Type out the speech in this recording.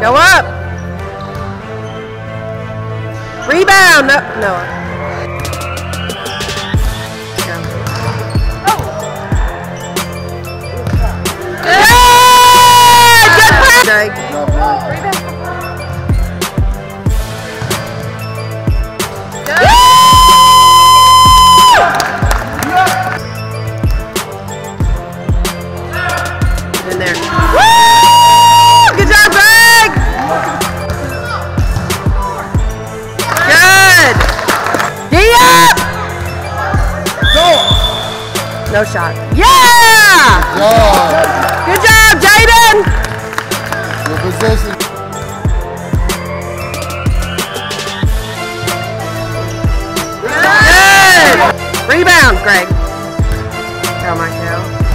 Go up. Rebound. No. no. Greg. In there. Good! Gee up! No shot. Yeah! Job. Good job, Jaden! Good position. Good! Rebound, Greg. Oh my God.